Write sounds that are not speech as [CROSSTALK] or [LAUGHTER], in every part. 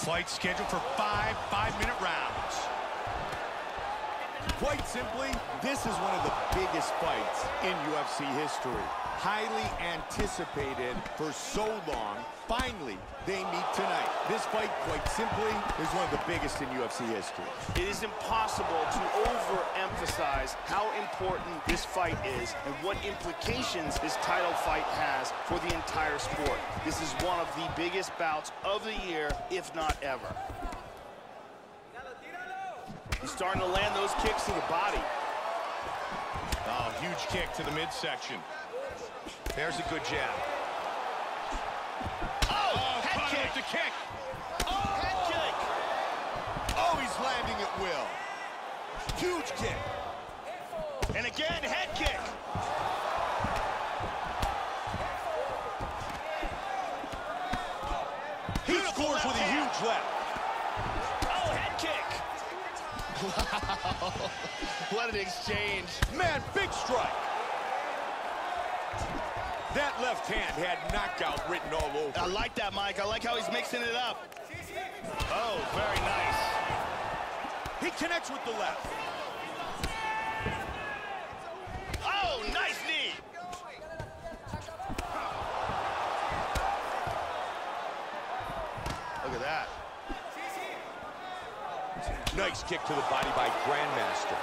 Fight scheduled for five five-minute rounds. Quite simply, this is one of the biggest fights in UFC history. Highly anticipated for so long. Finally, they meet tonight. This fight, quite simply, is one of the biggest in UFC history. It is impossible to overemphasize how important this fight is and what implications this title fight has for the entire sport. This is one of the biggest bouts of the year, if not ever. He's starting to land those kicks to the body. Oh, huge kick to the midsection. There's a good jab. Oh, Oh, head him with the kick. Oh, head kick. Oh, he's landing at will. Huge kick. And again, head kick. He Beautiful scores with a huge left. Oh, head kick. Wow. [LAUGHS] what an exchange. Man, big strike. That left hand had knockout written all over I like that, Mike. I like how he's mixing it up. Oh, very nice. He connects with the left. Oh, nice knee. Look at that. Nice kick to the body by Grandmaster.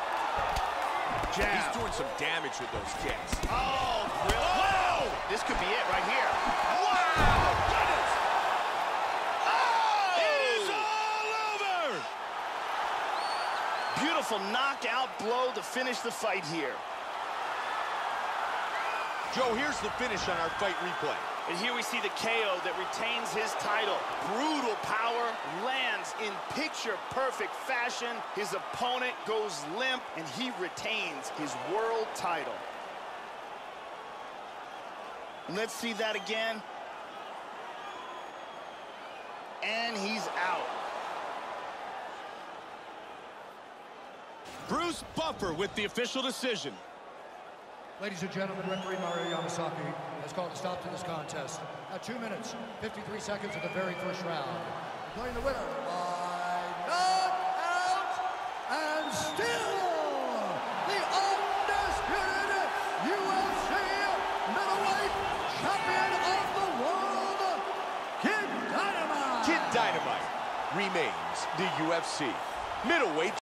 He's doing some damage with those kicks. Oh, really? Oh! Whoa! This could be it right here. Wow! Goodness! Oh! It is all over! Beautiful knockout blow to finish the fight here. Joe, here's the finish on our fight replay. And here we see the KO that retains his title. Brutal power, lands in picture-perfect fashion. His opponent goes limp, and he retains his world title. Let's see that again. And he's out. Bruce Buffer with the official decision. Ladies and gentlemen, referee Mario Yamasaki has called a stop to this contest at 2 minutes, 53 seconds of the very first round. Declaring the winner by knockout and still the undisputed UFC middleweight champion of the world, Kid Dynamite. Kid Dynamite remains the UFC middleweight